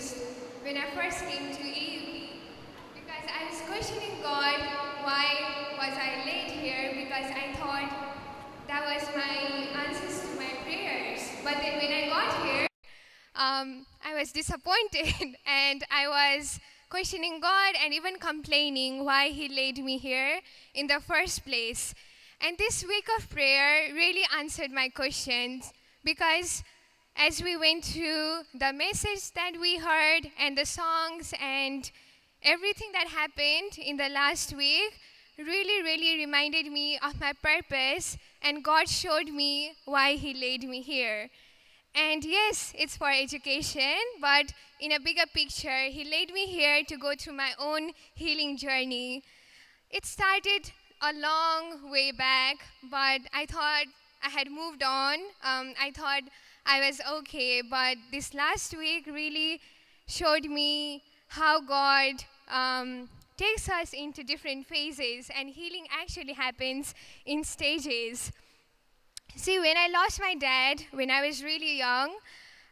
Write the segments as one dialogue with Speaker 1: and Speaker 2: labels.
Speaker 1: confused when I first came to AUP because I was questioning God why was I late here because I thought that was my answers to my prayers. But then when I got here, um, I was disappointed and I was questioning God and even complaining why He laid me here in the first place. And this week of prayer really answered my questions because as we went through the message that we heard and the songs and everything that happened in the last week really, really reminded me of my purpose, and God showed me why He laid me here. And yes, it's for education, but in a bigger picture, He laid me here to go through my own healing journey. It started a long way back, but I thought I had moved on. Um, I thought I was okay, but this last week really showed me how God um, takes us into different phases, and healing actually happens in stages. See, when I lost my dad when I was really young,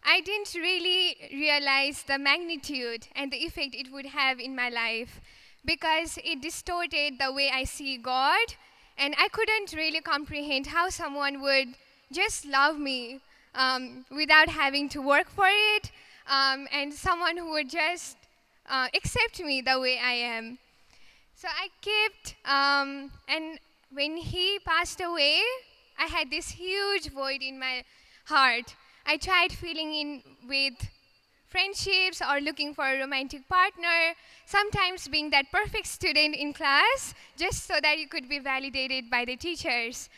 Speaker 1: I didn't really realize the magnitude and the effect it would have in my life because it distorted the way I see God, and I couldn't really comprehend how someone would just love me um, without having to work for it, um, and someone who would just uh, accept me the way I am. So I kept, um, and when he passed away, I had this huge void in my heart. I tried filling in with friendships or looking for a romantic partner, sometimes being that perfect student in class just so that you could be validated by the teachers.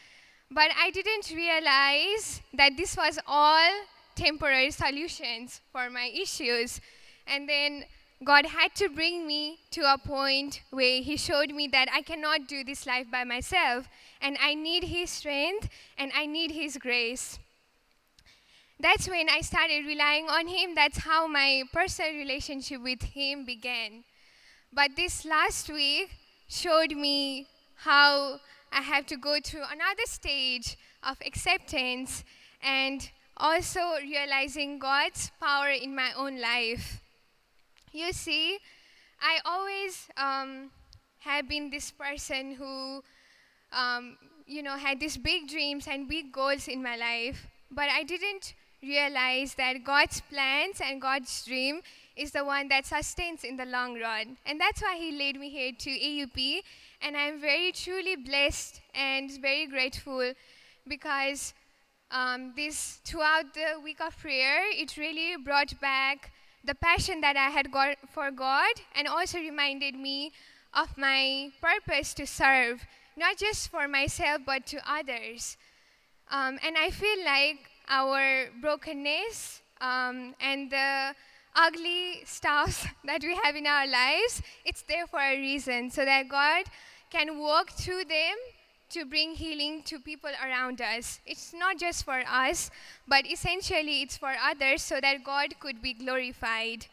Speaker 1: But I didn't realize that this was all temporary solutions for my issues. And then God had to bring me to a point where He showed me that I cannot do this life by myself, and I need His strength and I need His grace. That's when I started relying on Him. That's how my personal relationship with Him began. But this last week showed me how I have to go through another stage of acceptance and also realizing God's power in my own life. You see, I always um, have been this person who, um, you know, had these big dreams and big goals in my life, but I didn't realize that God's plans and God's dream is the one that sustains in the long run. And that's why He led me here to AUP, and I'm very truly blessed and very grateful because um, this throughout the week of prayer, it really brought back the passion that I had got for God and also reminded me of my purpose to serve, not just for myself, but to others. Um, and I feel like our brokenness um, and the ugly stuff that we have in our lives, it's there for a reason, so that God can work through them to bring healing to people around us. It's not just for us, but essentially it's for others so that God could be glorified.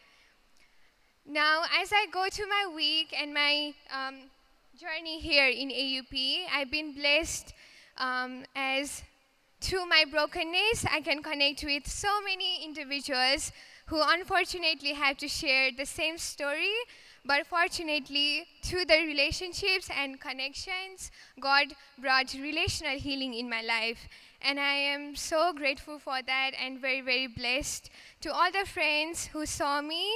Speaker 1: Now, as I go through my week and my um, journey here in AUP, I've been blessed um, as through my brokenness, I can connect with so many individuals who unfortunately have to share the same story but fortunately, through the relationships and connections, God brought relational healing in my life. And I am so grateful for that and very, very blessed. To all the friends who saw me,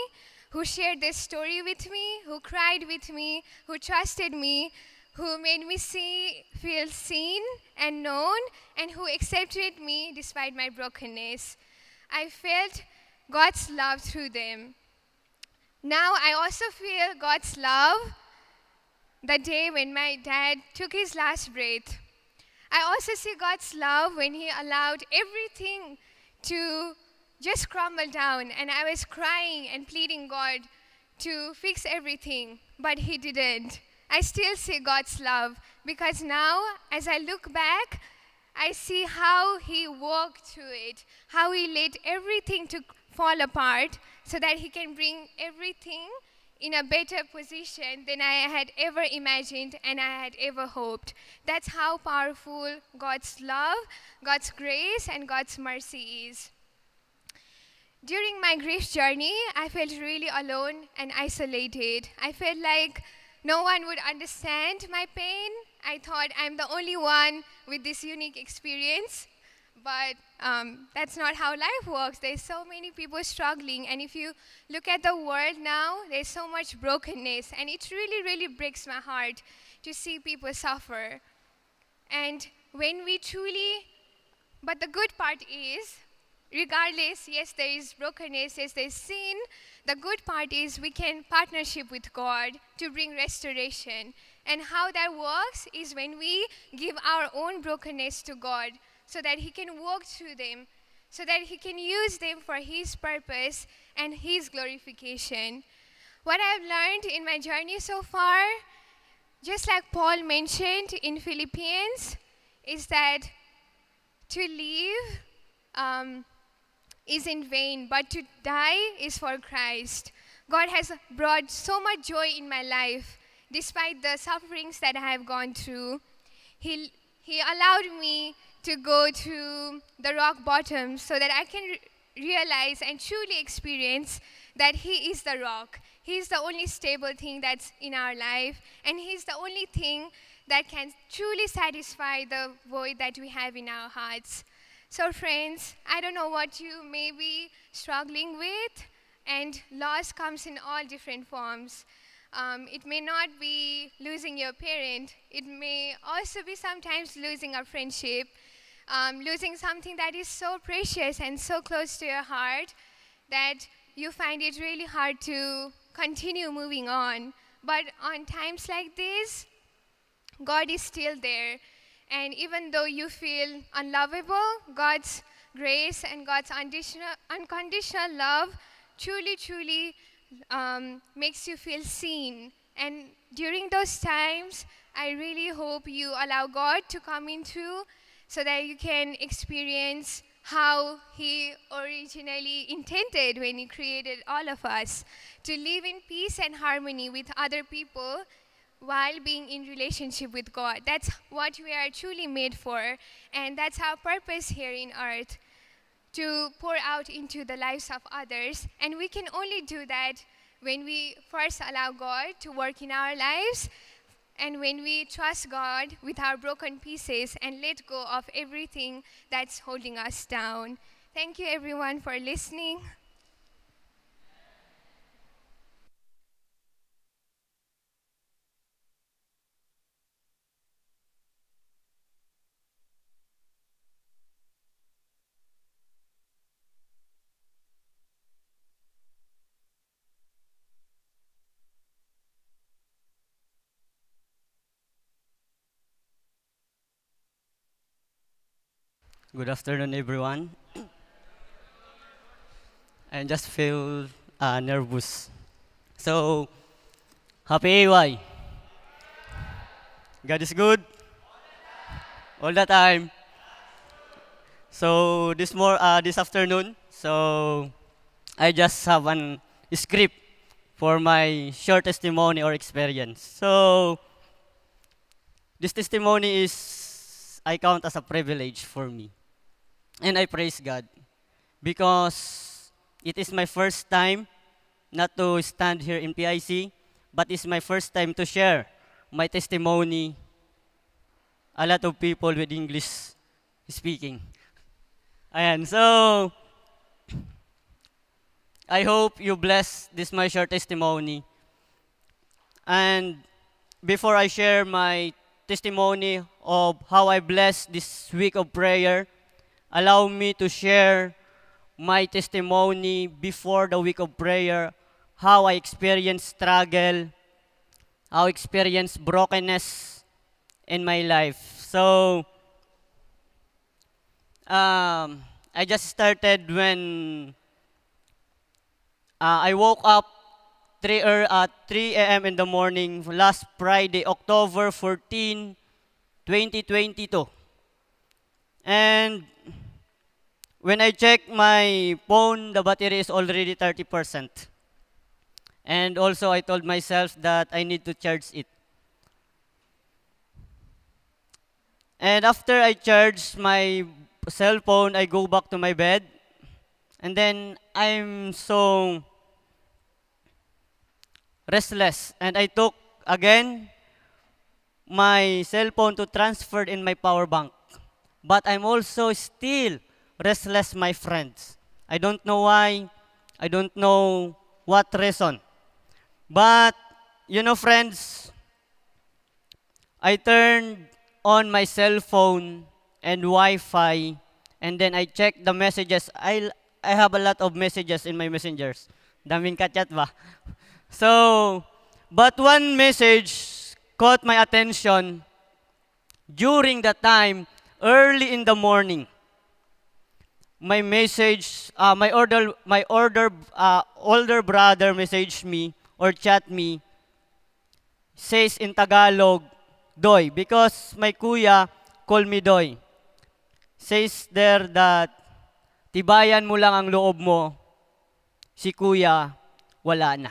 Speaker 1: who shared this story with me, who cried with me, who trusted me, who made me see, feel seen and known, and who accepted me despite my brokenness. I felt God's love through them. Now I also feel God's love the day when my dad took his last breath. I also see God's love when he allowed everything to just crumble down and I was crying and pleading God to fix everything, but he didn't. I still see God's love because now as I look back, I see how he walked through it, how he let everything to fall apart so that He can bring everything in a better position than I had ever imagined and I had ever hoped. That's how powerful God's love, God's grace, and God's mercy is. during my grief journey, I felt really alone and isolated. I felt like no one would understand my pain. I thought I'm the only one with this unique experience. But um, that's not how life works. There's so many people struggling. And if you look at the world now, there's so much brokenness. And it really, really breaks my heart to see people suffer. And when we truly, but the good part is, regardless, yes, there is brokenness, yes, there's sin. The good part is we can partnership with God to bring restoration. And how that works is when we give our own brokenness to God so that He can walk through them, so that He can use them for His purpose and His glorification. What I've learned in my journey so far, just like Paul mentioned in Philippians, is that to live um, is in vain, but to die is for Christ. God has brought so much joy in my life, despite the sufferings that I have gone through. He, he allowed me to go to the rock bottom so that I can re- realize and truly experience that He is the rock. He's the only stable thing that's in our life, and He's the only thing that can truly satisfy the void that we have in our hearts. So, friends, I don't know what you may be struggling with, and loss comes in all different forms. Um, it may not be losing your parent, it may also be sometimes losing a friendship um, losing something that is so precious and so close to your heart that you find it really hard to continue moving on. But on times like this, God is still there. And even though you feel unlovable, God's grace and God's unconditional, unconditional love truly, truly um, makes you feel seen. And during those times, I really hope you allow God to come into so that you can experience how He originally intended when He created all of us to live in peace and harmony with other people while being in relationship with God. That's what we are truly made for, and that's our purpose here in earth to pour out into the lives of others. And we can only do that when we first allow God to work in our lives and when we trust God with our broken pieces and let go of everything that's holding us down. Thank you, everyone, for listening.
Speaker 2: Good afternoon, everyone. I just feel uh, nervous. So, happy AY. God is good all the time. So this more uh, this afternoon, so I just have an script for my short testimony or experience. So this testimony is I count as a privilege for me. And I praise God because it is my first time not to stand here in PIC, but it's my first time to share my testimony a lot of people with English speaking. Ayan, so I hope you bless this my short testimony. And before I share my testimony of how I bless this week of prayer, allow me to share my testimony before the week of prayer, how I experienced struggle, how I experienced brokenness in my life. So, um, I just started when uh, I woke up 3, er, uh, 3 a.m. in the morning last Friday, October 14, 2022. And when I check my phone, the battery is already 30%. And also I told myself that I need to charge it. And after I charge my cell phone, I go back to my bed. And then I'm so restless. And I took again my cell phone to transfer in my power bank. But I'm also still restless, my friends. I don't know why. I don't know what reason. But, you know, friends, I turned on my cell phone and Wi-Fi, and then I checked the messages. I, I have a lot of messages in my messengers. Daming kachat ba? So, but one message caught my attention during the time, early in the morning. My message, uh, my order, my order, uh, older brother messaged me or chat me, says in Tagalog, Doy, because my kuya call me Doy. Says there that, tibayan mo lang ang loob mo, si kuya, wala na.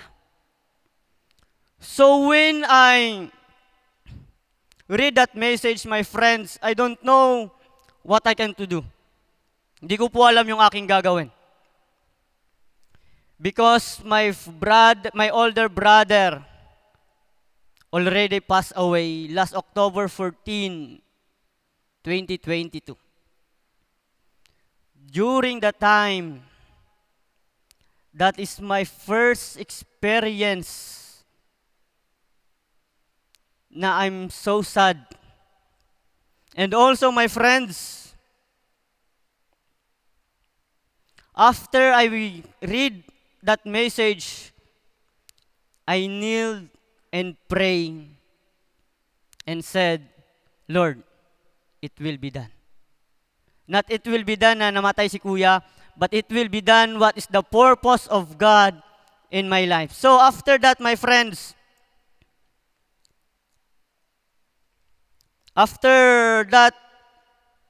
Speaker 2: So when I read that message, my friends, I don't know what I can to do. Hindi ko po alam yung aking gagawin. Because my brother, my older brother already passed away last October 14, 2022. During the time, that is my first experience na I'm so sad. And also, my friends, after I read that message, I kneeled and prayed and said, Lord, it will be done. Not it will be done na namatay si kuya, but it will be done what is the purpose of God in my life. So after that, my friends, After that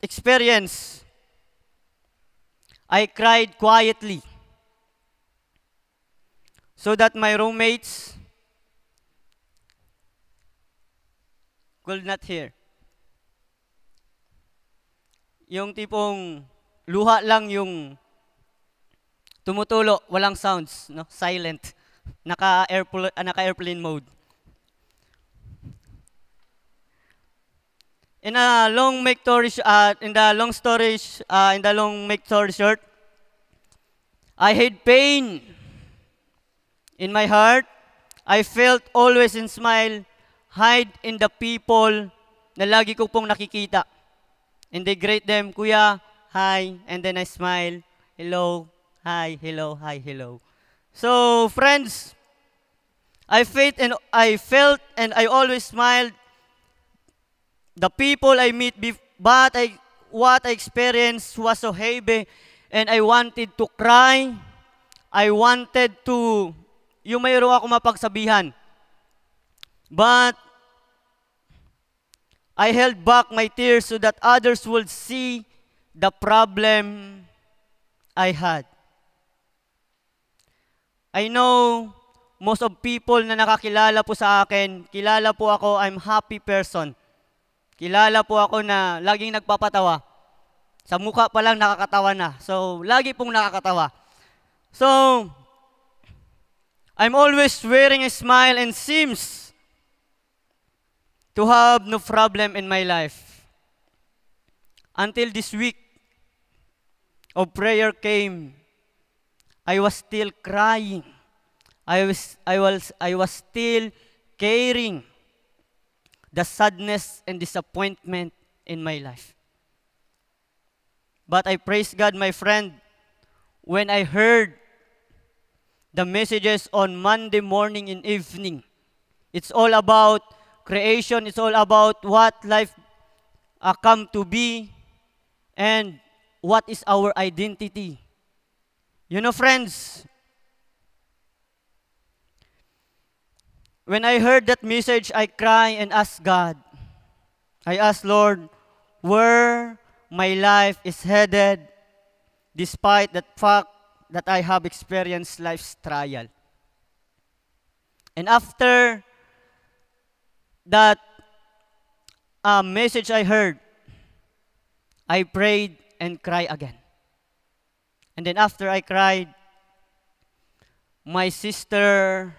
Speaker 2: experience, I cried quietly so that my roommates could not hear. Yung tipong luha lang yung tumutulo, walang sounds, no? Silent. Naka-airplane naka mode. In a long make story, uh, in the long story, uh, in the long make story short, I had pain in my heart. I felt always in smile, hide in the people na lagi ko pong nakikita. And they greet them, Kuya, hi, and then I smile, hello, hi, hello, hi, hello. So, friends, I felt and I felt and I always smiled the people I meet, but I, what I experienced was so heavy and I wanted to cry. I wanted to, yung mayroon ako mapagsabihan. But I held back my tears so that others would see the problem I had. I know most of people na nakakilala po sa akin, kilala po ako, I'm happy person. Kilala po ako na laging nagpapatawa. Sa mukha pa lang nakakatawa na. So, lagi pong nakakatawa. So, I'm always wearing a smile and seems to have no problem in my life. Until this week of prayer came, I was still crying. I was, I was, I was still caring the sadness and disappointment in my life. But I praise God, my friend, when I heard the messages on Monday morning and evening. It's all about creation, it's all about what life uh, come to be and what is our identity. You know, friends, When I heard that message, I cry and ask God. I ask, Lord, where my life is headed despite the fact that I have experienced life's trial. And after that uh, message I heard, I prayed and cried again. And then after I cried, my sister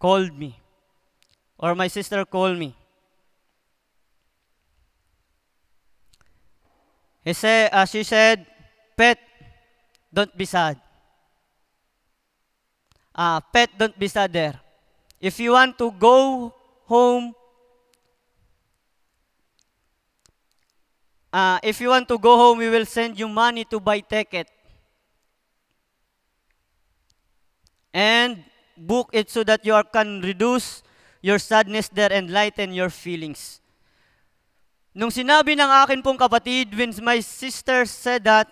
Speaker 2: called me. Or my sister called me. He said, uh, she said, Pet, don't be sad. Uh, pet, don't be sad there. If you want to go home, uh, if you want to go home, we will send you money to buy ticket. And book it so that you can reduce your sadness there and lighten your feelings. Nung sinabi ng akin pong kapatid, when my sister said that,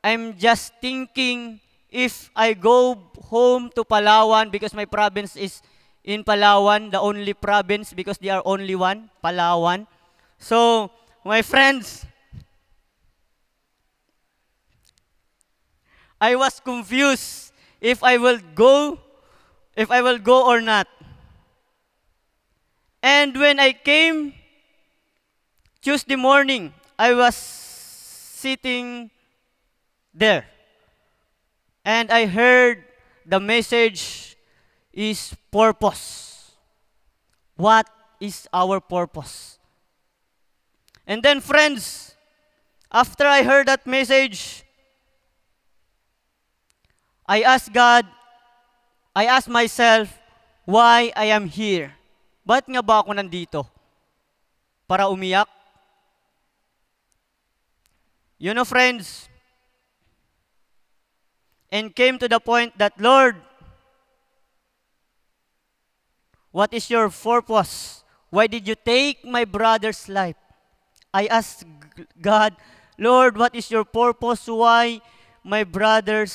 Speaker 2: I'm just thinking if I go home to Palawan because my province is in Palawan, the only province because they are only one, Palawan. So, my friends, I was confused if I will go, if I will go or not. And when I came Tuesday morning, I was sitting there. And I heard the message is purpose. What is our purpose? And then, friends, after I heard that message, I asked God, I asked myself, why I am here. Ba't nga ba ako nandito? Para umiyak? You know, friends, and came to the point that, Lord, what is your purpose? Why did you take my brother's life? I asked God, Lord, what is your purpose? Why my brothers,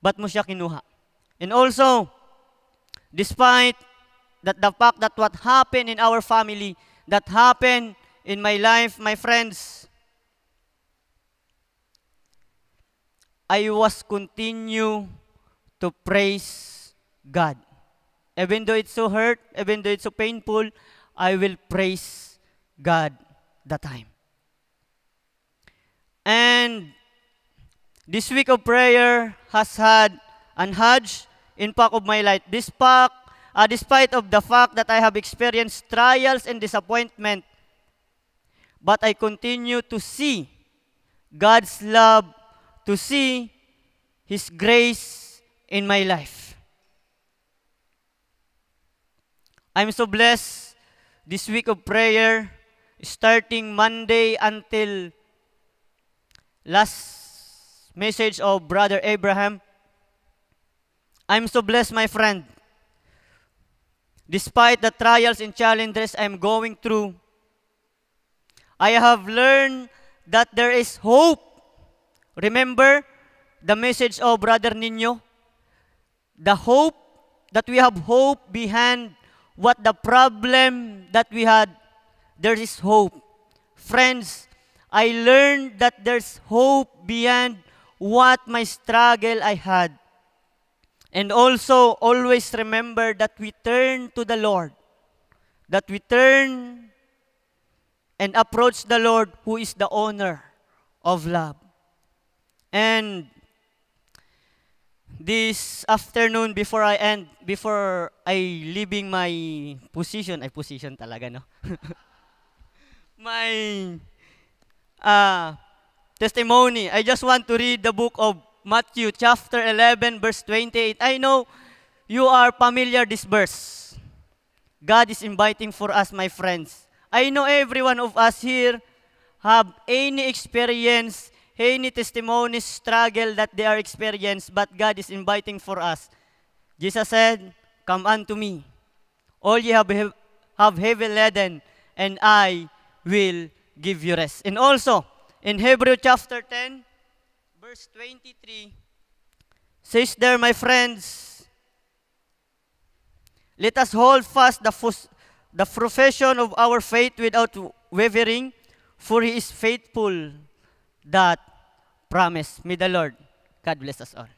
Speaker 2: ba't mo siya kinuha? And also, despite that the fact that what happened in our family, that happened in my life, my friends, I was continue to praise God. Even though it's so hurt, even though it's so painful, I will praise God the time. And this week of prayer has had an huge impact of my life. This fact, uh, despite of the fact that I have experienced trials and disappointment, but I continue to see God's love to see His grace in my life. I'm so blessed this week of prayer, starting Monday until last message of Brother Abraham. I'm so blessed, my friend. Despite the trials and challenges I'm going through, I have learned that there is hope Remember the message of Brother Nino? The hope that we have hope behind what the problem that we had, there is hope. Friends, I learned that there's hope beyond what my struggle I had. And also, always remember that we turn to the Lord. That we turn and approach the Lord who is the owner of love. And this afternoon before I end, before I leaving my position, ay position talaga, no? my uh, testimony, I just want to read the book of Matthew chapter 11 verse 28. I know you are familiar this verse. God is inviting for us, my friends. I know every one of us here have any experience any testimonies, struggle that they are experienced, but God is inviting for us. Jesus said, Come unto me, all ye have, have heavy laden, and I will give you rest. And also, in Hebrew chapter 10, verse 23, says there, my friends, let us hold fast the, the profession of our faith without wavering, for he is faithful that promise. May the Lord God bless us all.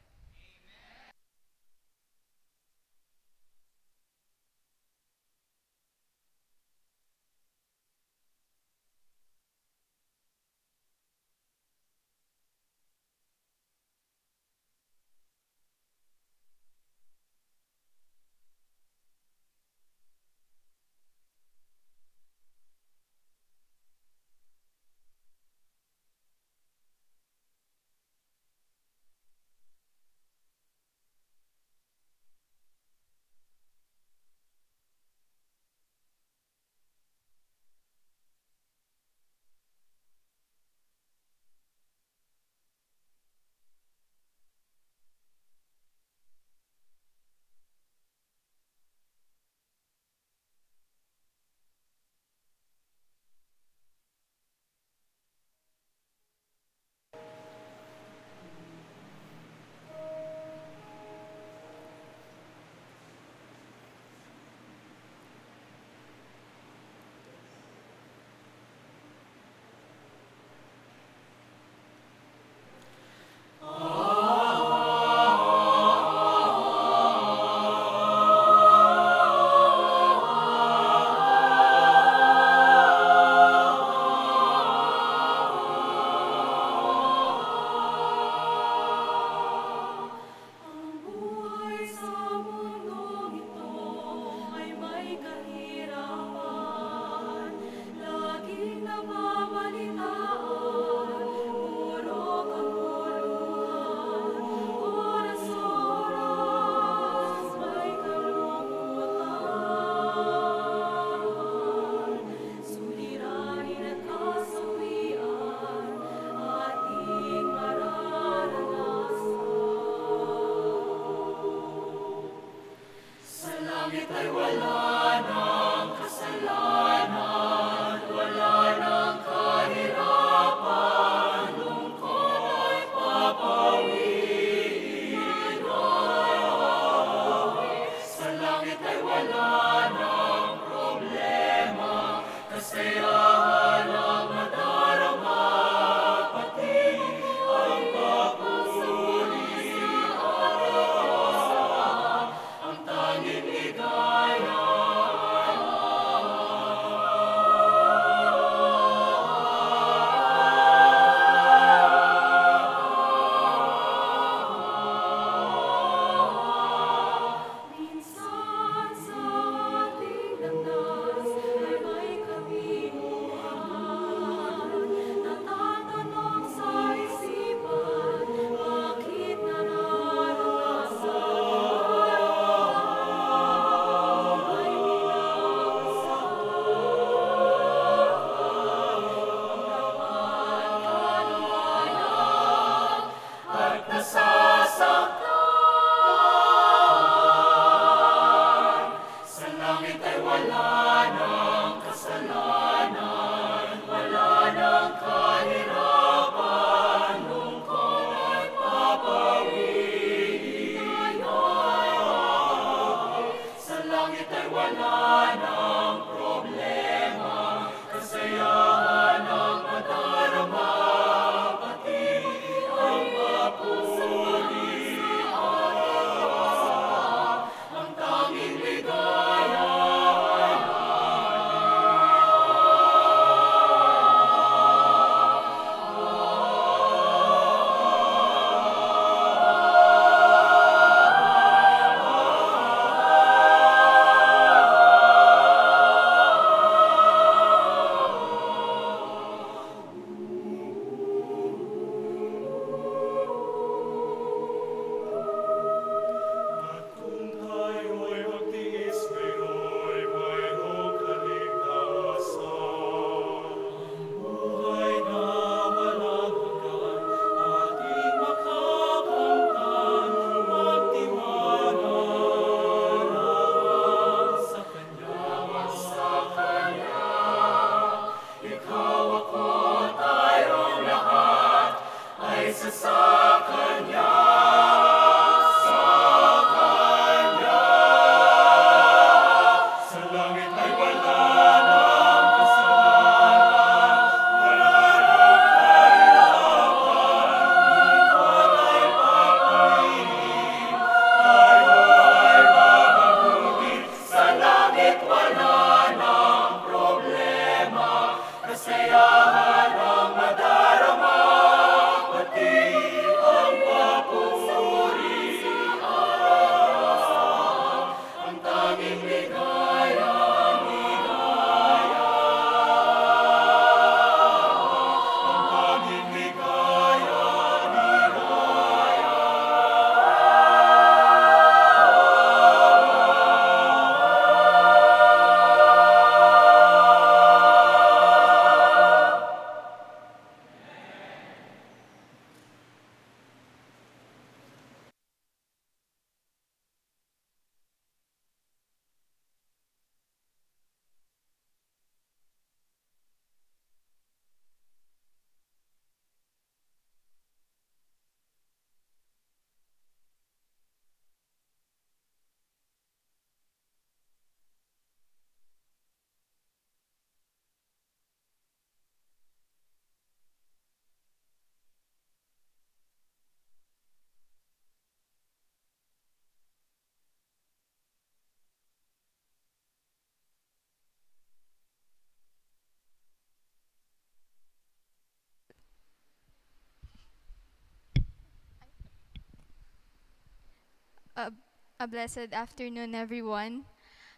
Speaker 3: A blessed afternoon, everyone.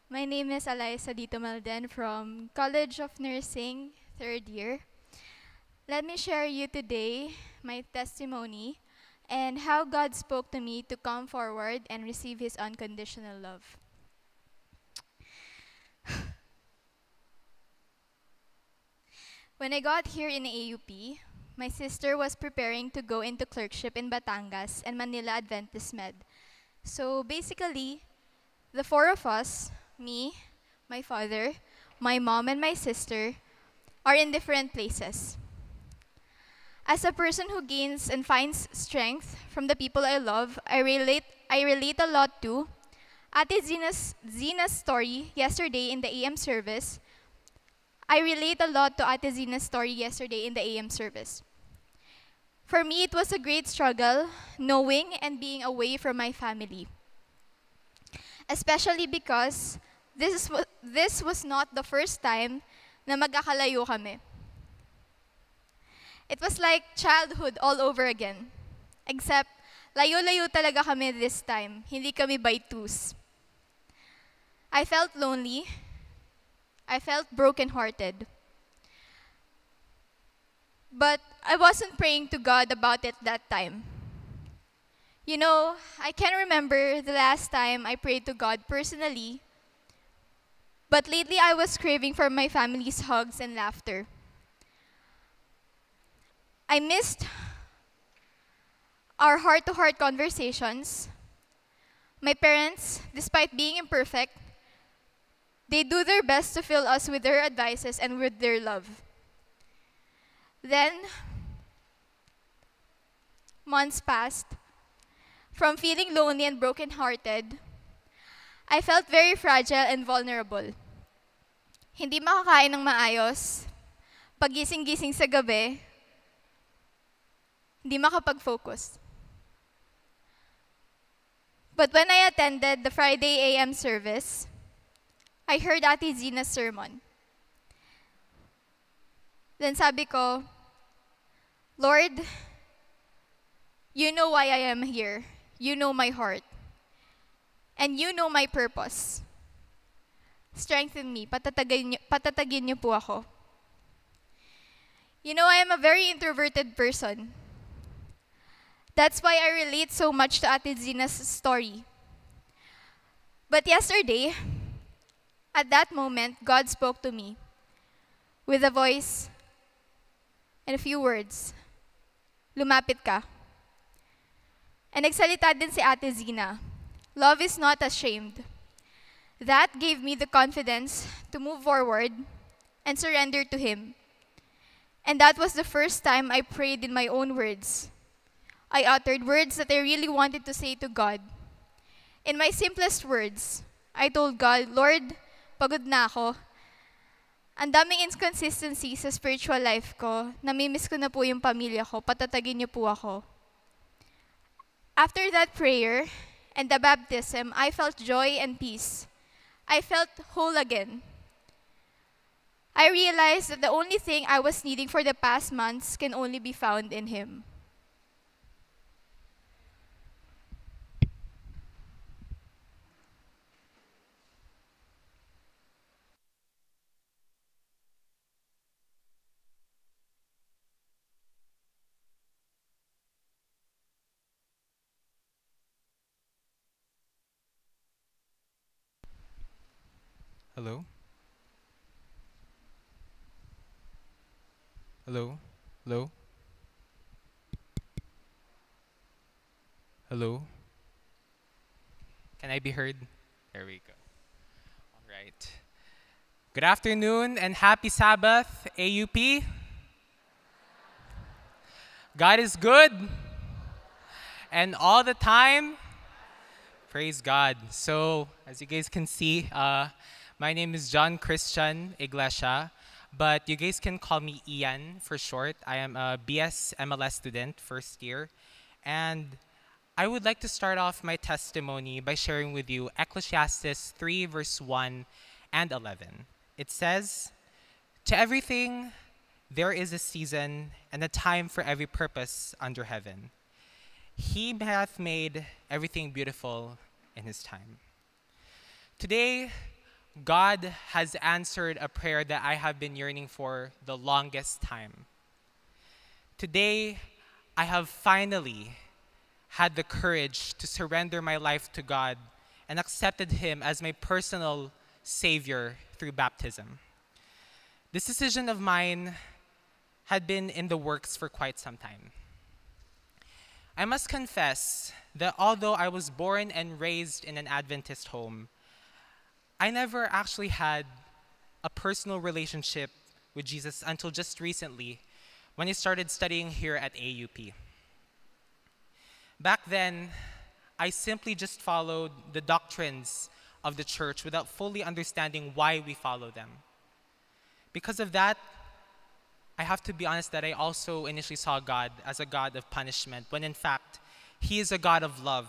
Speaker 3: My name is Alaisa Dito Malden from College of Nursing, third year. Let me share you today my testimony and how God spoke to me to come forward and receive His unconditional love. when I got here in AUP, my sister was preparing to go into clerkship in Batangas and Manila Adventist Med. So basically, the four of us, me, my father, my mom, and my sister, are in different places. As a person who gains and finds strength from the people I love, I relate, I relate a lot to Ate Zina's, Zina's story yesterday in the AM service. I relate a lot to Ate Zina's story yesterday in the AM service. For me, it was a great struggle knowing and being away from my family. Especially because this, was, this was not the first time na magkakalayo kami. It was like childhood all over again. Except, layo-layo talaga kami this time. Hindi kami by twos. I felt lonely. I felt brokenhearted. But I wasn't praying to God about it that time. You know, I can't remember the last time I prayed to God personally, but lately I was craving for my family's hugs and laughter. I missed our heart to heart conversations. My parents, despite being imperfect, they do their best to fill us with their advices and with their love. Then, months passed. From feeling lonely and brokenhearted, I felt very fragile and vulnerable. Hindi makakain ng maayos, pagising-gising sa gabi, hindi makapag-focus. But when I attended the Friday AM service, I heard Ate Zina's sermon. Then sabi ko, Lord, you know why I am here. You know my heart. And you know my purpose. Strengthen me. Patatagin niyo, po ako. You know, I am a very introverted person. That's why I relate so much to Ate Zina's story. But yesterday, at that moment, God spoke to me with a voice and a few words. Lumapit ka. And nagsalita din si Ate Zina. Love is not ashamed. That gave me the confidence to move forward and surrender to Him. And that was the first time I prayed in my own words. I uttered words that I really wanted to say to God. In my simplest words, I told God, Lord, pagod na ako. Ang daming inconsistency sa spiritual life ko. Namimiss ko na po yung pamilya ko. Patatagin niyo po ako. After that prayer and the baptism, I felt joy and peace. I felt whole again. I realized that the only thing I was needing for the past months can only be found in Him.
Speaker 4: Hello? Hello? Hello? Hello? Can I be heard? There we go. All right. Good afternoon and happy Sabbath, AUP. God is good. And all the time, praise God. So, as you guys can see, uh, my name is John Christian Iglesia, but you guys can call me Ian for short. I am a BS MLS student, first year. And I would like to start off my testimony by sharing with you Ecclesiastes 3, verse 1 and 11. It says, To everything there is a season and a time for every purpose under heaven. He hath made everything beautiful in his time. Today, God has answered a prayer that I have been yearning for the longest time. Today, I have finally had the courage to surrender my life to God and accepted Him as my personal Savior through baptism. This decision of mine had been in the works for quite some time. I must confess that although I was born and raised in an Adventist home, I never actually had a personal relationship with Jesus until just recently when I started studying here at AUP. Back then, I simply just followed the doctrines of the church without fully understanding why we follow them. Because of that, I have to be honest that I also initially saw God as a God of punishment, when in fact, He is a God of love,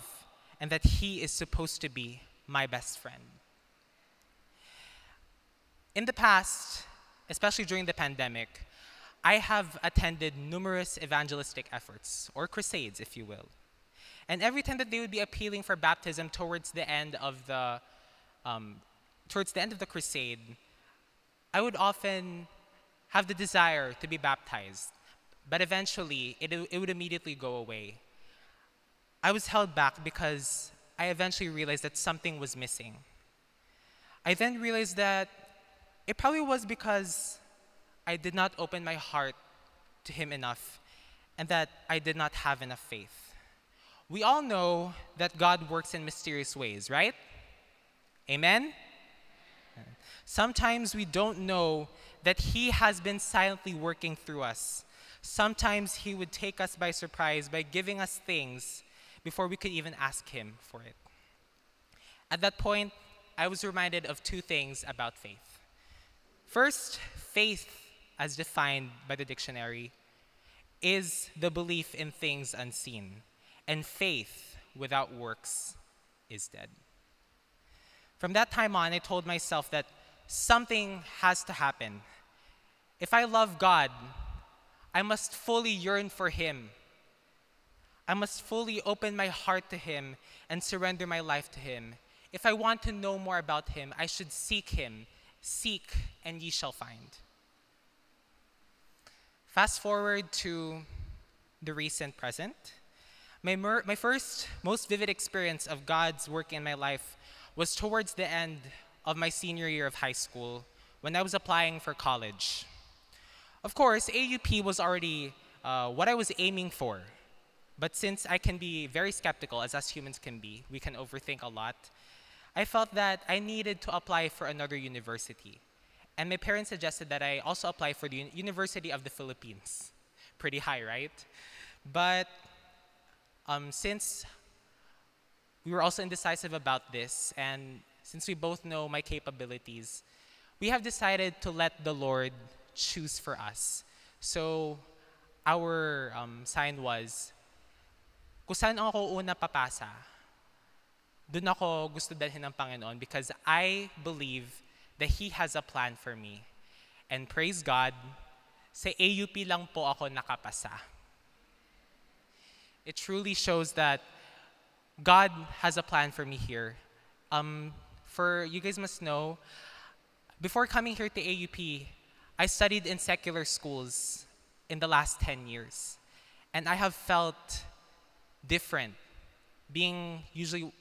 Speaker 4: and that He is supposed to be my best friend. In the past, especially during the pandemic, I have attended numerous evangelistic efforts, or crusades, if you will. And every time that they would be appealing for baptism towards the end of the, um, towards the end of the crusade, I would often have the desire to be baptized, but eventually it, it would immediately go away. I was held back because I eventually realized that something was missing. I then realized that it probably was because I did not open my heart to Him enough and that I did not have enough faith. We all know that God works in mysterious ways, right? Amen? Sometimes we don't know that He has been silently working through us. Sometimes He would take us by surprise by giving us things before we could even ask Him for it. At that point, I was reminded of two things about faith. First, faith, as defined by the dictionary, is the belief in things unseen, and faith without works is dead. From that time on, I told myself that something has to happen. If I love God, I must fully yearn for Him. I must fully open my heart to Him and surrender my life to Him. If I want to know more about Him, I should seek Him. Seek, and ye shall find. Fast forward to the recent present. My, my first, most vivid experience of God's work in my life was towards the end of my senior year of high school when I was applying for college. Of course, AUP was already uh, what I was aiming for. But since I can be very skeptical, as us humans can be, we can overthink a lot, I felt that I needed to apply for another university. And my parents suggested that I also apply for the University of the Philippines. Pretty high, right? But um, since we were also indecisive about this, and since we both know my capabilities, we have decided to let the Lord choose for us. So, our um, sign was, kung saan ako una papasa, doon ako gusto dalhin ng Panginoon because I believe that He has a plan for me. And praise God, sa AUP lang po ako nakapasa. It truly shows that God has a plan for me here. Um, for you guys must know, before coming here to AUP, I studied in secular schools in the last 10 years. And I have felt different. Being usually,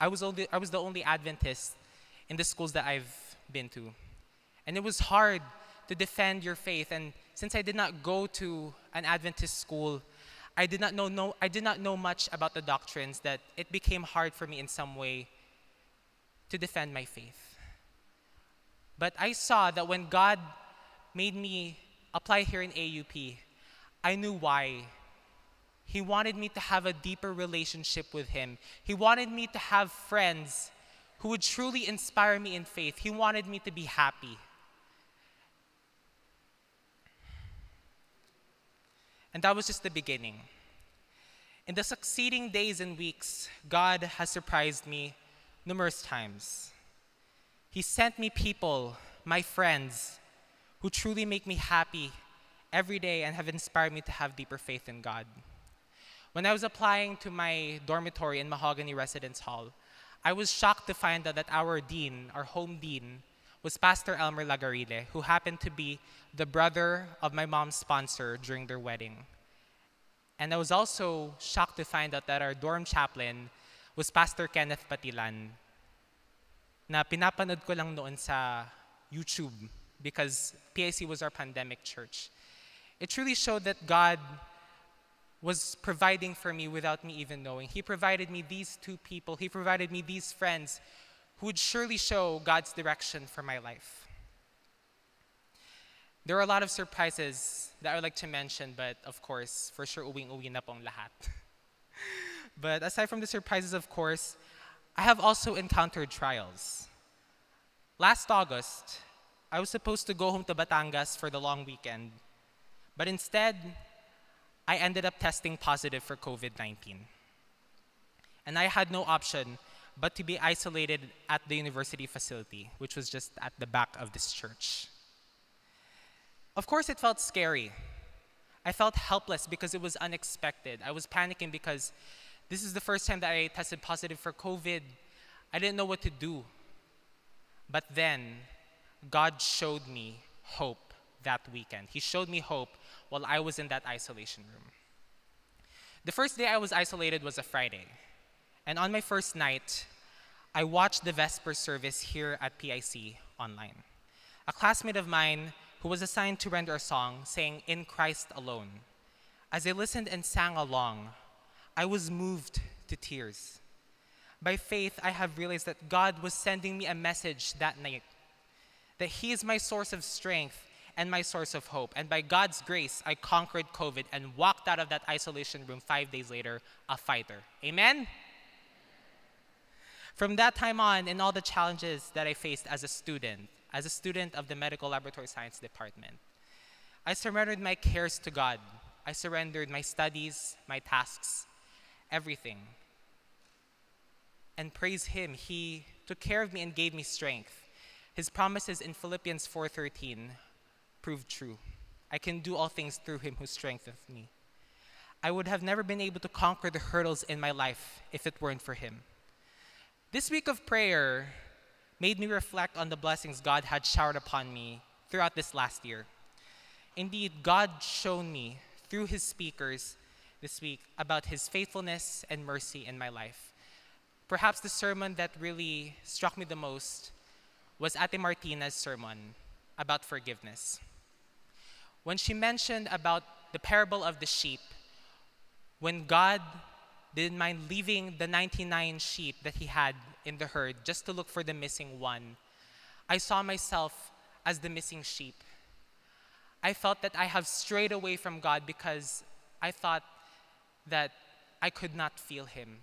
Speaker 4: I was, only, I was the only Adventist in the schools that I've been to. And it was hard to defend your faith. And since I did not go to an Adventist school, I did not know, know, I did not know much about the doctrines that it became hard for me in some way to defend my faith. But I saw that when God made me apply here in AUP, I knew why. He wanted me to have a deeper relationship with Him. He wanted me to have friends who would truly inspire me in faith. He wanted me to be happy. And that was just the beginning. In the succeeding days and weeks, God has surprised me numerous times. He sent me people, my friends, who truly make me happy every day and have inspired me to have deeper faith in God. When I was applying to my dormitory in Mahogany Residence Hall, I was shocked to find out that our dean, our home dean, was Pastor Elmer Lagarile, who happened to be the brother of my mom's sponsor during their wedding. And I was also shocked to find out that our dorm chaplain was Pastor Kenneth Patilan, na pinapanood ko lang noon sa YouTube because PIC was our pandemic church. It truly showed that God was providing for me without me even knowing. He provided me these two people, He provided me these friends who would surely show God's direction for my life. There are a lot of surprises that I would like to mention, but of course, for sure, uwing-uwi na pong lahat. but aside from the surprises, of course, I have also encountered trials. Last August, I was supposed to go home to Batangas for the long weekend, but instead, I ended up testing positive for COVID 19. And I had no option but to be isolated at the university facility, which was just at the back of this church. Of course, it felt scary. I felt helpless because it was unexpected. I was panicking because this is the first time that I tested positive for COVID. I didn't know what to do. But then, God showed me hope that weekend. He showed me hope while I was in that isolation room. The first day I was isolated was a Friday. And on my first night, I watched the Vesper service here at PIC online. A classmate of mine who was assigned to render a song saying, In Christ Alone. As I listened and sang along, I was moved to tears. By faith, I have realized that God was sending me a message that night that He is my source of strength and my source of hope. And by God's grace, I conquered COVID and walked out of that isolation room five days later, a fighter. Amen? From that time on, in all the challenges that I faced as a student, as a student of the Medical Laboratory Science Department. I surrendered my cares to God. I surrendered my studies, my tasks, everything. And praise Him, He took care of me and gave me strength. His promises in Philippians 4:13 proved true. I can do all things through Him who strengthens me. I would have never been able to conquer the hurdles in my life if it weren't for Him. This week of prayer, made me reflect on the blessings God had showered upon me throughout this last year. Indeed, God showed me through his speakers this week about his faithfulness and mercy in my life. Perhaps the sermon that really struck me the most was Ate Martina's sermon about forgiveness. When she mentioned about the parable of the sheep, when God didn't mind leaving the 99 sheep that he had in the herd just to look for the missing one. I saw myself as the missing sheep. I felt that I have strayed away from God because I thought that I could not feel him.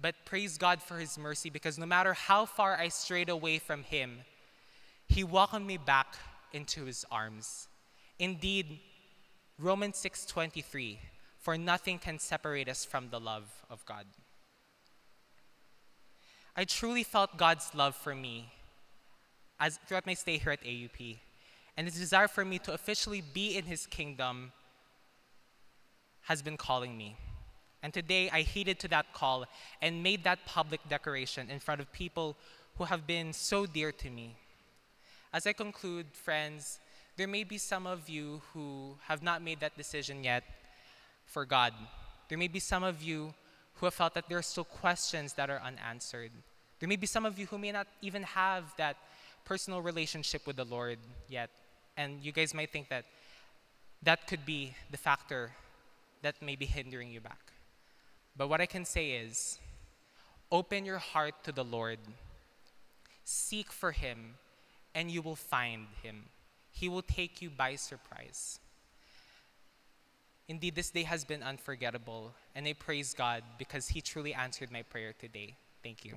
Speaker 4: But praise God for his mercy because no matter how far I strayed away from him, he welcomed me back into his arms. Indeed, Romans 6:23, for nothing can separate us from the love of God. I truly felt God's love for me as throughout my stay here at AUP and his desire for me to officially be in his kingdom has been calling me. And today I heeded to that call and made that public declaration in front of people who have been so dear to me. As I conclude, friends, there may be some of you who have not made that decision yet for God. There may be some of you who have felt that there are still questions that are unanswered. There may be some of you who may not even have that personal relationship with the Lord yet. And you guys might think that that could be the factor that may be hindering you back. But what I can say is open your heart to the Lord, seek for Him, and you will find Him. He will take you by surprise. Indeed, this day has been unforgettable, and I praise God because He truly answered my prayer today. Thank you.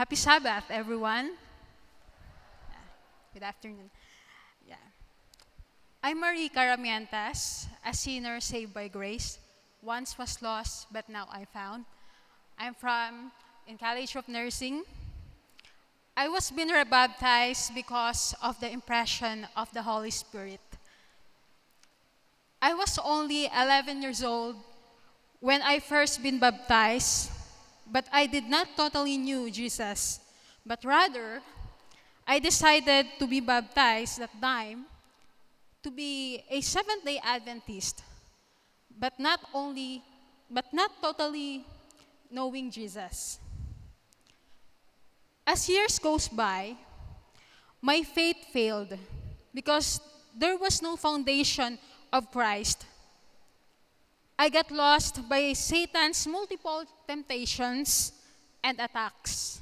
Speaker 5: Happy Sabbath, everyone. Good afternoon. Yeah. I'm Marie Caramientas, a sinner saved by grace. Once was lost, but now I found. I'm from in College of Nursing. I was been rebaptized because of the impression of the Holy Spirit. I was only 11 years old when I first been baptized, but I did not totally knew Jesus, but rather I decided to be baptized that time to be a Seventh-day Adventist, but not only, but not totally knowing Jesus. As years goes by, my faith failed because there was no foundation of Christ I got lost by Satan's multiple temptations and attacks.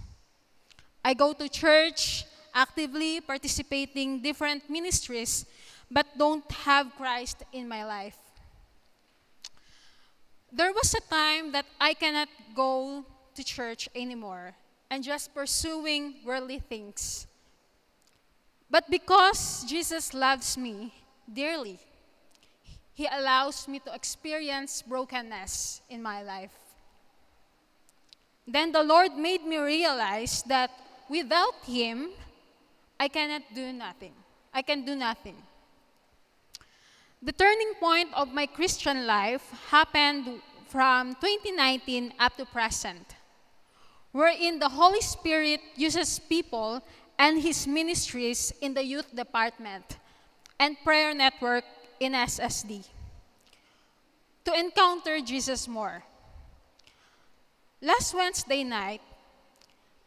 Speaker 5: I go to church, actively participating different ministries, but don't have Christ in my life. There was a time that I cannot go to church anymore and just pursuing worldly things. But because Jesus loves me dearly, he allows me to experience brokenness in my life. Then the Lord made me realize that without Him, I cannot do nothing. I can do nothing. The turning point of my Christian life happened from 2019 up to present, wherein the Holy Spirit uses people and His ministries in the youth department and prayer network in SSD to encounter Jesus more. Last Wednesday night,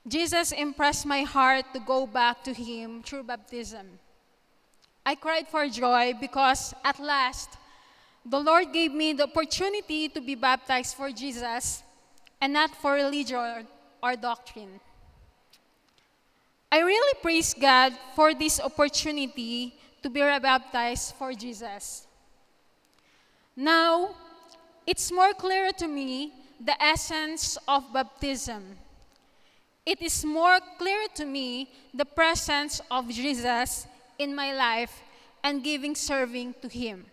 Speaker 5: Jesus impressed my heart to go back to Him through baptism. I cried for joy because at last, the Lord gave me the opportunity to be baptized for Jesus and not for religion or doctrine. I really praise God for this opportunity to be rebaptized for Jesus. Now, it's more clear to me the essence of baptism. It is more clear to me the presence of Jesus in my life and giving serving to Him.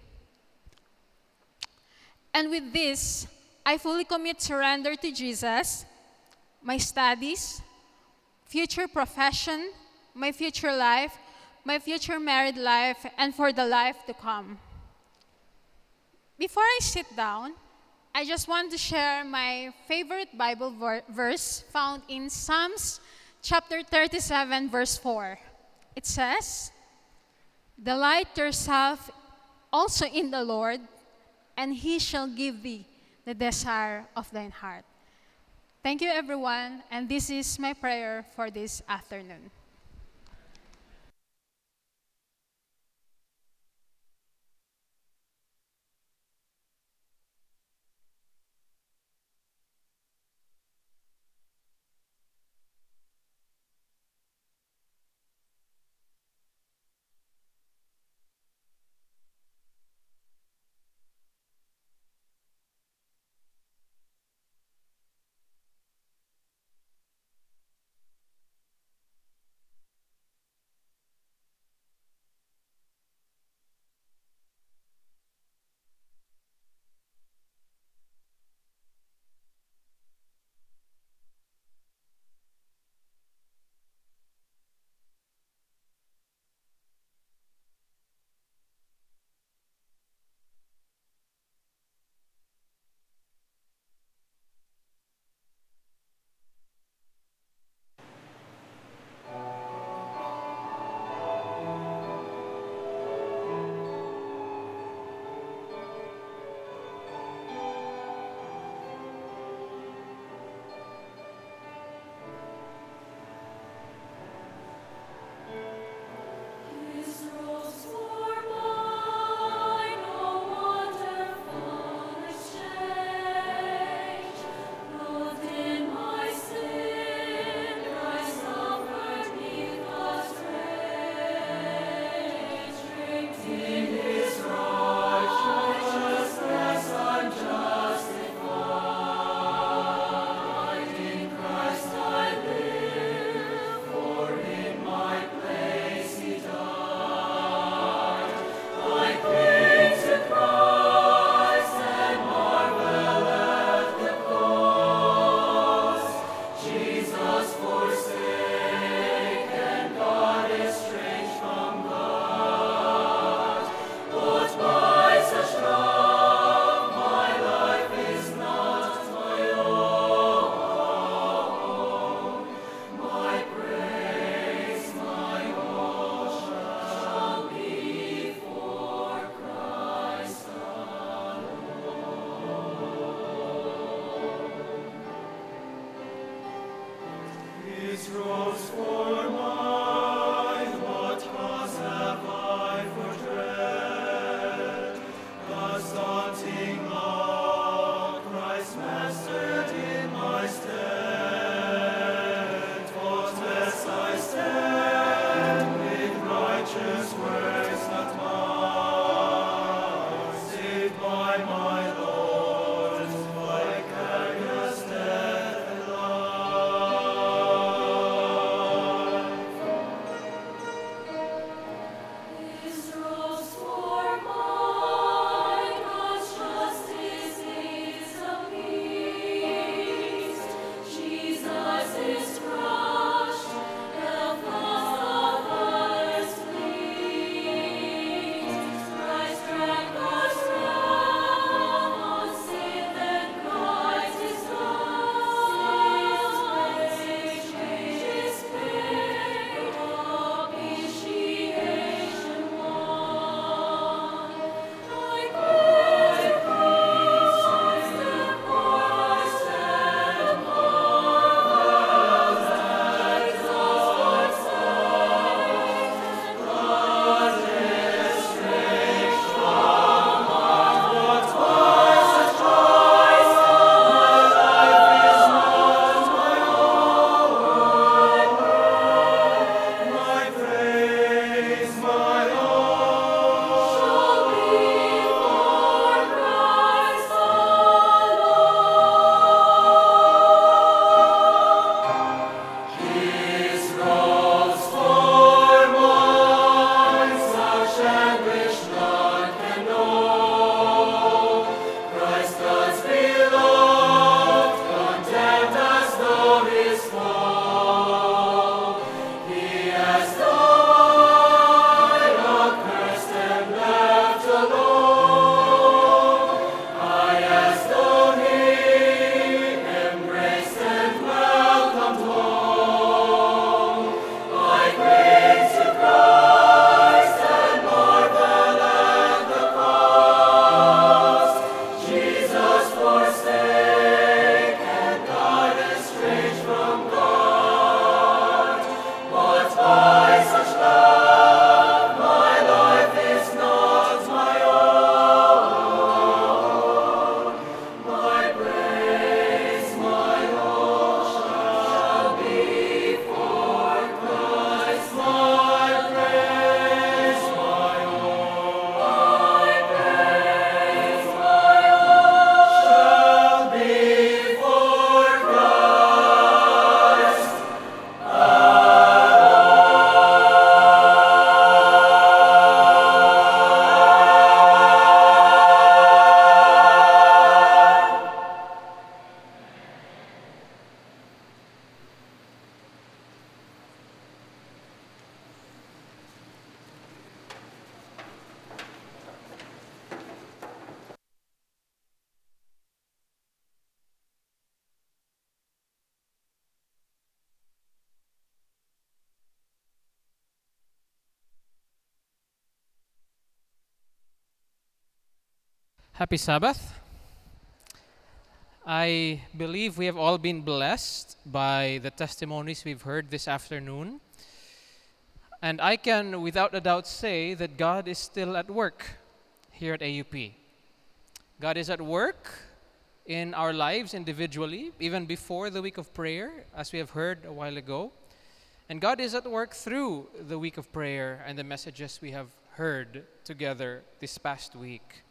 Speaker 5: And with this, I fully commit surrender to Jesus, my studies, future profession, my future life, my future married life, and for the life to come. Before I sit down, I just want to share my favorite Bible verse found in Psalms chapter 37, verse 4. It says, Delight yourself also in the Lord, and he shall give thee the desire of thine heart. Thank you, everyone, and this is my prayer for this afternoon.
Speaker 6: Happy Sabbath. I believe we have all been blessed by the testimonies we've heard this afternoon. And I can, without a doubt, say that God is still at work here at AUP. God is at work in our lives individually, even before the week of prayer, as we have heard a while ago. And God is at work through the week of prayer and the messages we have heard together this past week.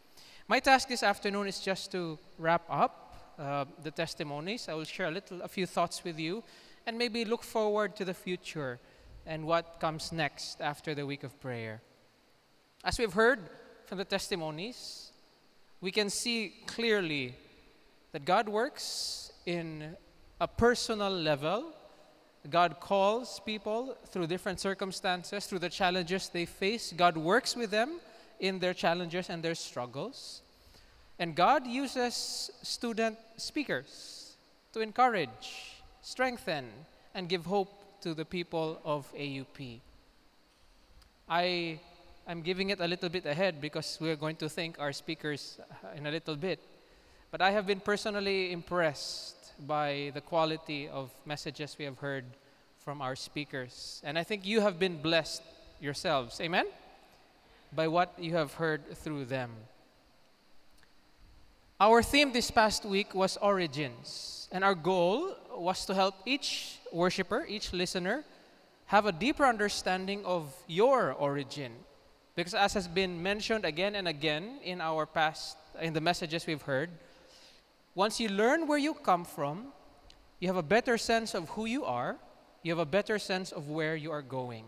Speaker 6: My task this afternoon is just to wrap up uh, the testimonies. I will share a little, a few thoughts with you, and maybe look forward to the future and what comes next after the week of prayer. As we've heard from the testimonies, we can see clearly that God works in a personal level. God calls people through different circumstances, through the challenges they face. God works with them in their challenges and their struggles. And God uses student speakers to encourage, strengthen, and give hope to the people of AUP. I am giving it a little bit ahead because we're going to thank our speakers in a little bit. But I have been personally impressed by the quality of messages we have heard from our speakers. And I think you have been blessed yourselves. Amen? By what you have heard through them. Our theme this past week was origins. And our goal was to help each worshiper, each listener, have a deeper understanding of your origin. Because as has been mentioned again and again in our past, in the messages we've heard, once you learn where you come from, you have a better sense of who you are, you have a better sense of where you are going.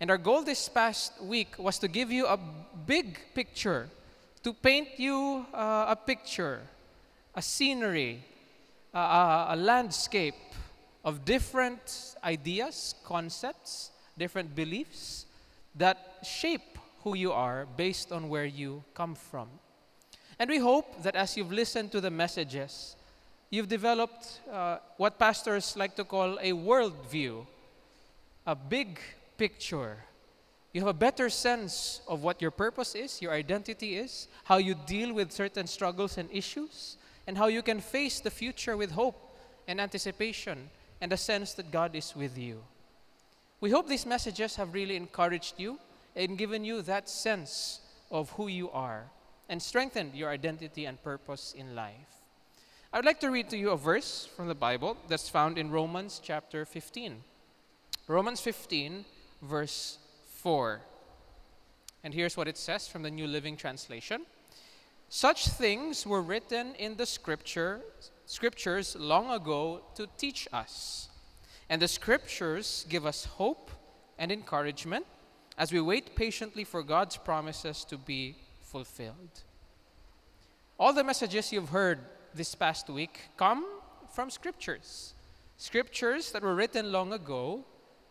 Speaker 6: And our goal this past week was to give you a big picture, to paint you uh, a picture, a scenery, a landscape of different ideas, concepts, different beliefs that shape who you are based on where you come from. And we hope that as you've listened to the messages, you've developed uh, what pastors like to call a worldview, a big picture. You have a better sense of what your purpose is, your identity is, how you deal with certain struggles and issues, and how you can face the future with hope and anticipation and a sense that God is with you. We hope these messages have really encouraged you and given you that sense of who you are and strengthened your identity and purpose in life. I would like to read to you a verse from the Bible that's found in Romans chapter 15. Romans 15, verse 4. And here's what it says from the New Living Translation. Such things were written in the scripture, scriptures long ago to teach us. And the scriptures give us hope and encouragement as we wait patiently for God's promises to be fulfilled. All the messages you've heard this past week come from scriptures. Scriptures that were written long ago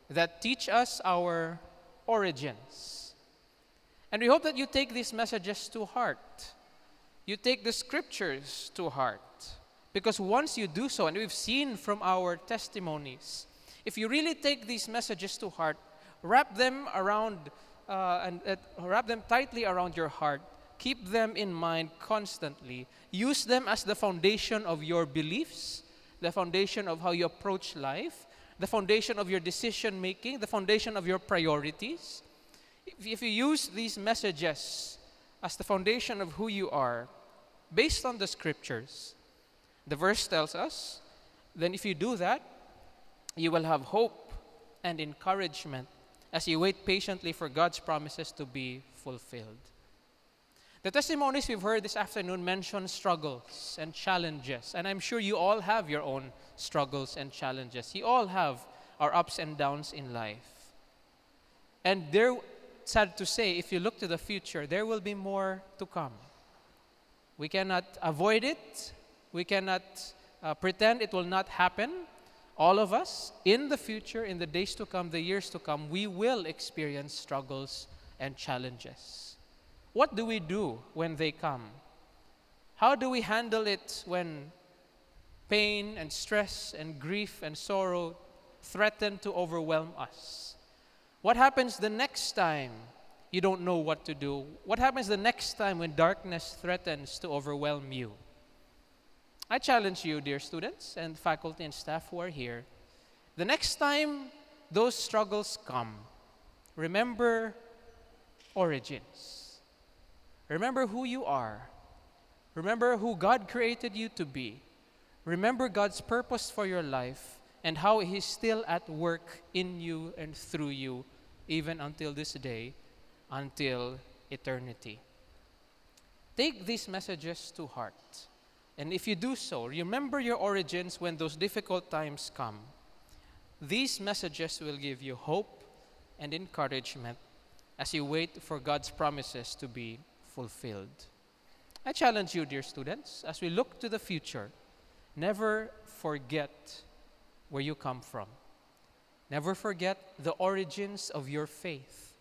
Speaker 6: that teach us our origins. And we hope that you take these messages to heart. You take the scriptures to heart. Because once you do so, and we've seen from our testimonies, if you really take these messages to heart, wrap them around uh, and uh, wrap them tightly around your heart. Keep them in mind constantly. Use them as the foundation of your beliefs, the foundation of how you approach life, the foundation of your decision making, the foundation of your priorities. If, if you use these messages as the foundation of who you are, based on the scriptures, the verse tells us, then if you do that, you will have hope and encouragement as you wait patiently for God's promises to be fulfilled. The testimonies we've heard this afternoon mention struggles and challenges, and I'm sure you all have your own struggles and challenges. You all have our ups and downs in life. And there, sad to say, if you look to the future, there will be more to come. We cannot avoid it, we cannot uh, pretend it will not happen, all of us, in the future, in the days to come, the years to come, we will experience struggles and challenges. What do we do when they come? How do we handle it when pain and stress and grief and sorrow threaten to overwhelm us? What happens the next time you don't know what to do? What happens the next time when darkness threatens to overwhelm you? I challenge you, dear students and faculty and staff who are here, the next time those struggles come, remember origins. Remember who you are. Remember who God created you to be. Remember God's purpose for your life and how He's still at work in you and through you, even until this day, until eternity. Take these messages to heart. And if you do so, remember your origins when those difficult times come. These messages will give you hope and encouragement as you wait for God's promises to be fulfilled. I challenge you, dear students, as we look to the future, never forget where you come from. Never forget the origins of your faith.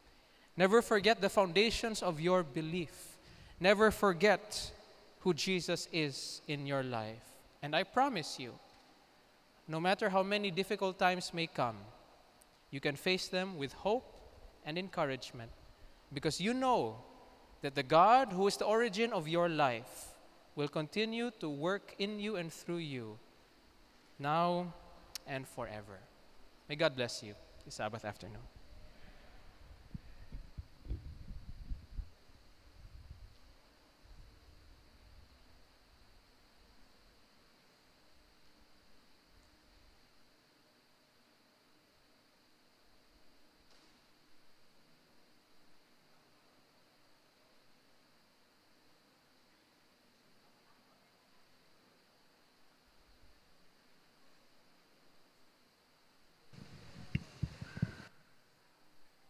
Speaker 6: Never forget the foundations of your belief. Never forget who Jesus is in your life. And I promise you, no matter how many difficult times may come, you can face them with hope and encouragement because you know that the God who is the origin of your life will continue to work in you and through you now and forever. May God bless you this Sabbath afternoon.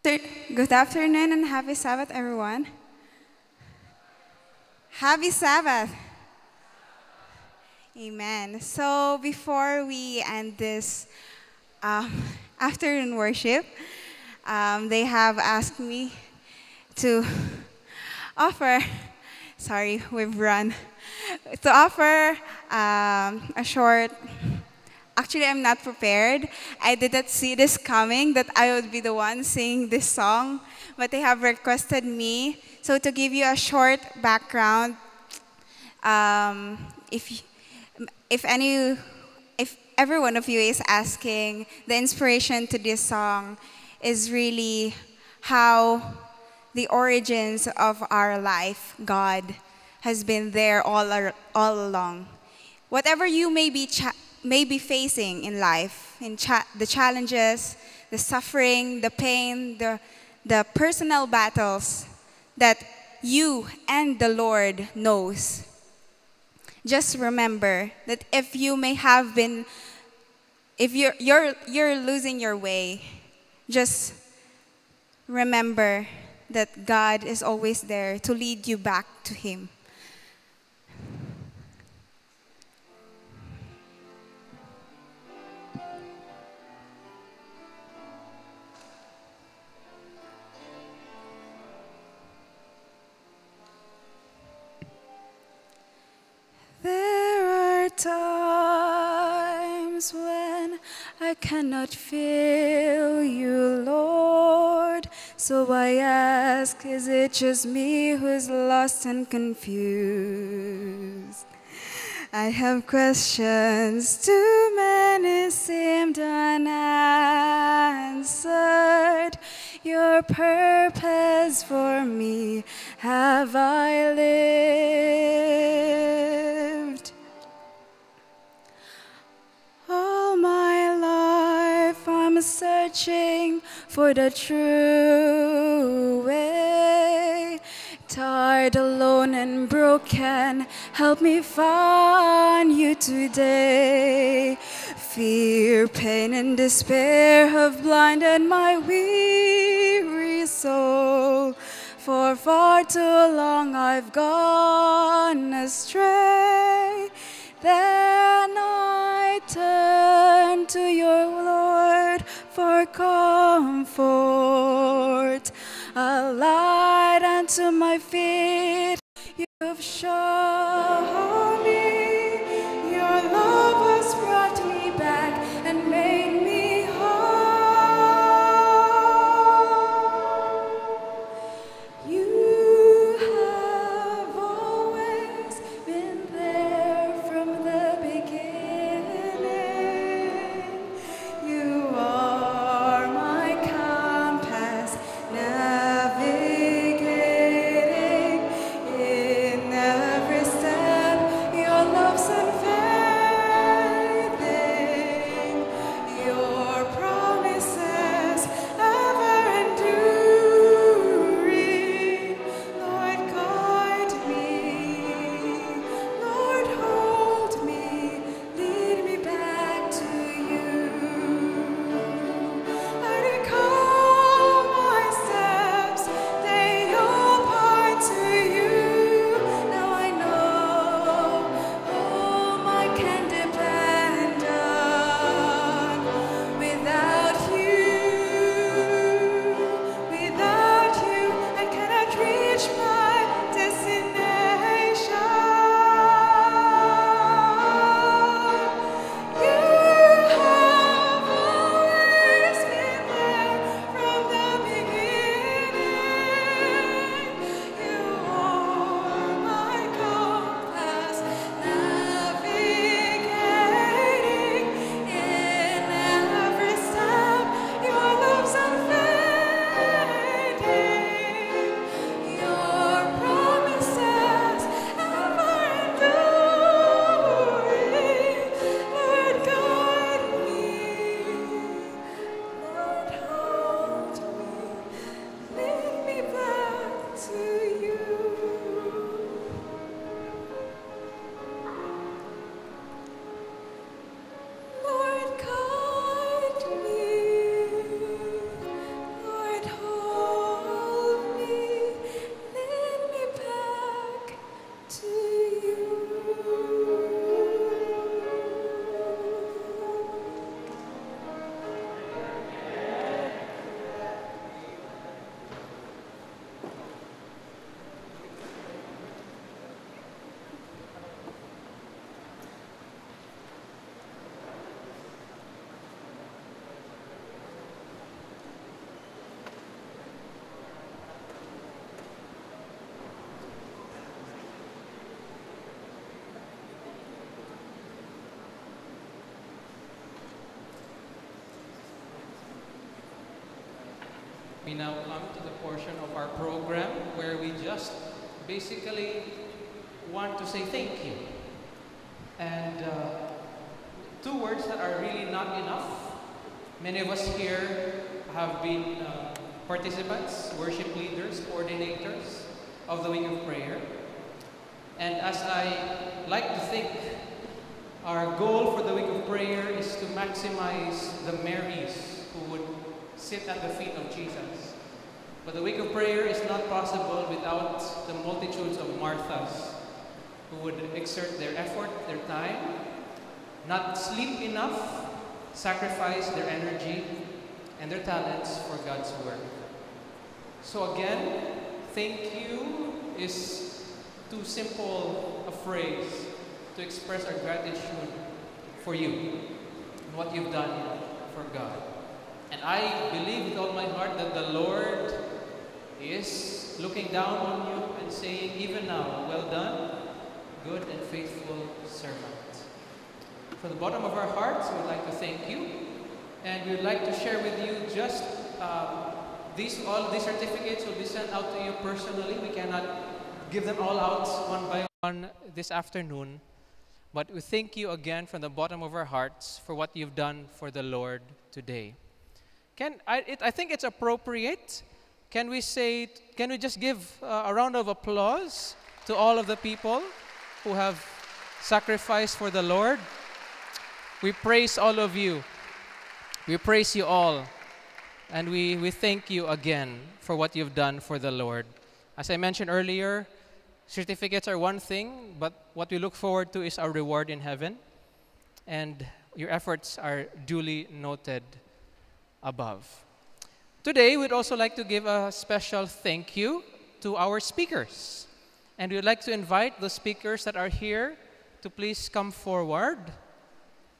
Speaker 7: Good afternoon and happy Sabbath, everyone. Happy Sabbath. Amen. So, before we end this um, afternoon worship, um, they have asked me to offer, sorry, we've run, to offer um, a short Actually, I'm not prepared. I didn't see this coming, that I would be the one singing this song. But they have requested me. So to give you a short background, um, if, if any, if every one of you is asking, the inspiration to this song is really how the origins of our life, God, has been there all, all along. Whatever you may be may be facing in life, in cha the challenges, the suffering, the pain, the, the personal battles that you and the Lord knows. Just remember that if you may have been, if you're, you're, you're losing your way, just remember that God is always there to lead you back to Him. There are times when I cannot feel you, Lord. So I ask, is it just me who's lost and confused? I have questions, too many seemed unanswered. Your purpose for me have I lived? All my life I'm searching for the true way alone, and broken. Help me find you today. Fear, pain, and despair have blinded my weary soul. For far too long I've gone astray. Then I turn to your Lord for comfort a light unto my feet. You've shown me
Speaker 6: we now come to the portion of our program where we just basically want to say thank you. And uh, two words that are really not enough. Many of us here have been uh, participants, worship leaders, coordinators of the Week of Prayer. And as I like to think, our goal for the Week of Prayer is to maximize the Marys sit at the feet of Jesus. But the Week of Prayer is not possible without the multitudes of Marthas who would exert their effort, their time, not sleep enough, sacrifice their energy and their talents for God's work. So again, thank you is too simple a phrase to express our gratitude for you and what you've done for God. And I believe with all my heart that the Lord is looking down on you and saying, even now, well done, good and faithful servant. From the bottom of our hearts, we would like to thank you. And we would like to share with you just um, these, all these certificates will be sent out to you personally. We cannot give them all out one by one this afternoon. But we thank you again from the bottom of our hearts for what you've done for the Lord today. Can I, it, I think it's appropriate. Can we say, can we just give uh, a round of applause to all of the people who have sacrificed for the Lord? We praise all of you. We praise you all. And we, we thank you again for what you've done for the Lord. As I mentioned earlier, certificates are one thing, but what we look forward to is our reward in heaven. And your efforts are duly noted above. Today, we'd also like to give a special thank you to our speakers. And we'd like to invite the speakers that are here to please come forward.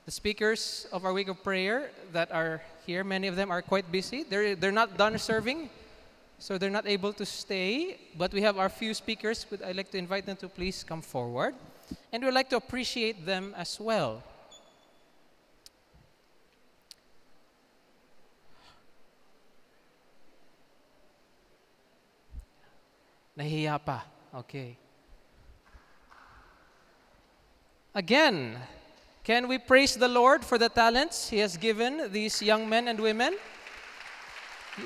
Speaker 6: The speakers of our week of prayer that are here, many of them are quite busy. They're, they're not done serving, so they're not able to stay. But we have our few speakers. but I'd like to invite them to please come forward. And we'd like to appreciate them as well. Nahiya pa. Okay. Again, can we praise the Lord for the talents He has given these young men and women?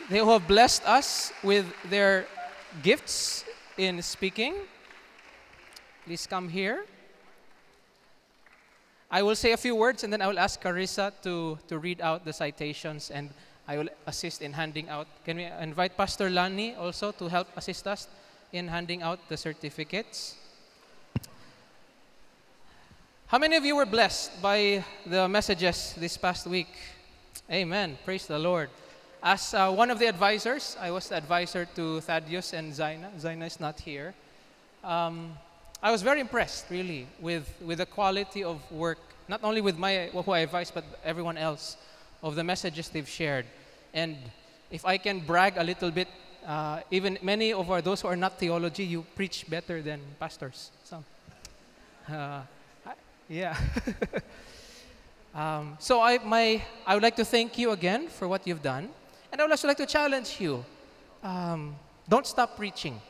Speaker 6: They who have blessed us with their gifts in speaking. Please come here. I will say a few words and then I will ask Carissa to, to read out the citations and I will assist in handing out. Can we invite Pastor Lani also to help assist us in handing out the certificates? How many of you were blessed by the messages this past week? Amen. Praise the Lord. As uh, one of the advisors, I was the advisor to Thaddeus and Zaina. Zaina is not here. Um, I was very impressed, really, with, with the quality of work, not only with my, who I advised, but everyone else, of the messages they've shared. And if I can brag a little bit, uh, even many of our, those who are not theology, you preach better than pastors. So, Uh, yeah. um, so I, my, I would like to thank you again for what you've done. And I would also like to challenge you. Um, don't stop preaching.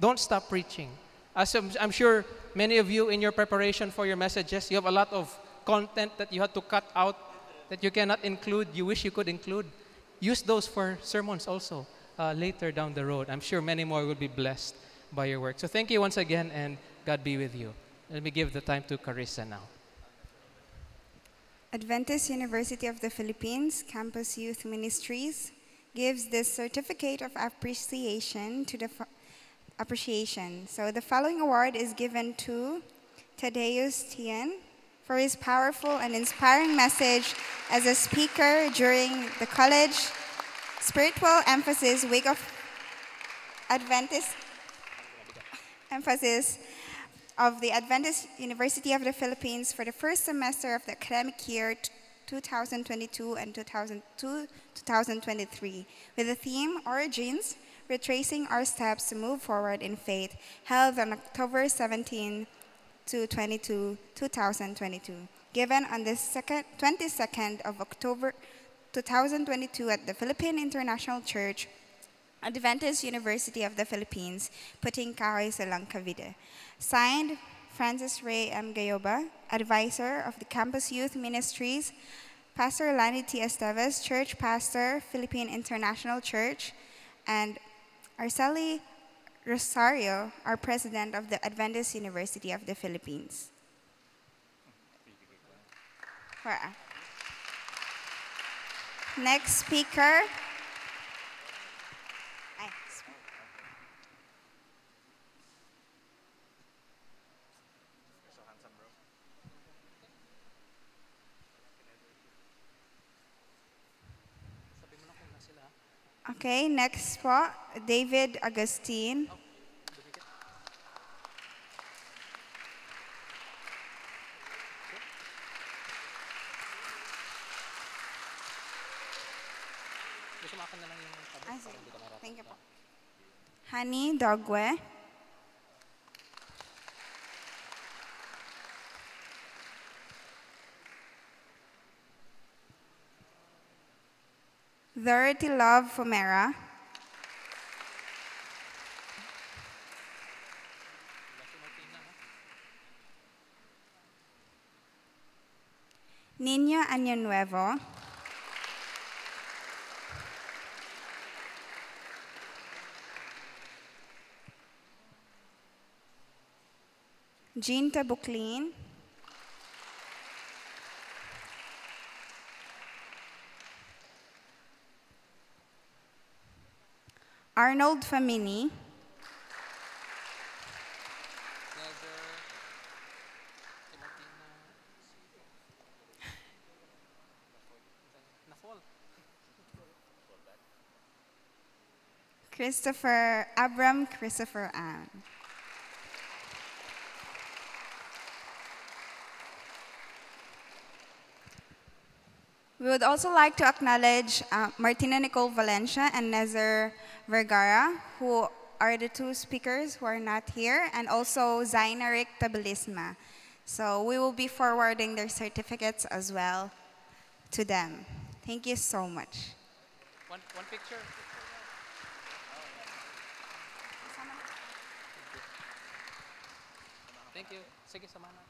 Speaker 6: Don't stop preaching. As I'm, I'm, sure many of you in your preparation for your messages, you have a lot of content that you had to cut out that you cannot include, you wish you could include. Use those for sermons also uh, later down the road. I'm sure many more will be blessed by your work. So thank you once again, and God be with you. Let me give the time to Carissa now.
Speaker 7: Adventist University of the Philippines Campus Youth Ministries gives this certificate of appreciation to the appreciation. So the following award is given to Tadeus Tien for his powerful and inspiring message as a speaker during the college spiritual emphasis week of Adventist emphasis of the Adventist University of the Philippines for the first semester of the academic year 2022 and 2023 with the theme Origins, Retracing Our Steps to Move Forward in Faith, held on October 17 to 22, 2022, given on the second, 22nd of October 2022 at the Philippine International Church, Adventist University of the Philippines, Puting Kahoy Silang, Cavite. Signed, Francis Ray M. Gayoba, Advisor of the Campus Youth Ministries, Pastor Lani T. Esteves, Church Pastor, Philippine International Church, and Arceli Rosario, our President of the Adventist University of the Philippines. Next speaker. Okay, next po, David Agustin.
Speaker 6: Gusto mo akin na lang yung tabi?
Speaker 7: Ah, sige. Thank you po. Honey Dogwe. Dorothy Love Fumera. Niño Año Nuevo. Jean Tabuklin. Arnold Famini. Christopher Abram Christopher Ann. We would also like to acknowledge uh, Martina Nicole Valencia and Nezer Vergara, who are the two speakers who are not here, and also Zainarik Tabilisma. So we will be forwarding their certificates as well to them. Thank you so much.
Speaker 6: One, one picture. Thank you. Sige, sama na.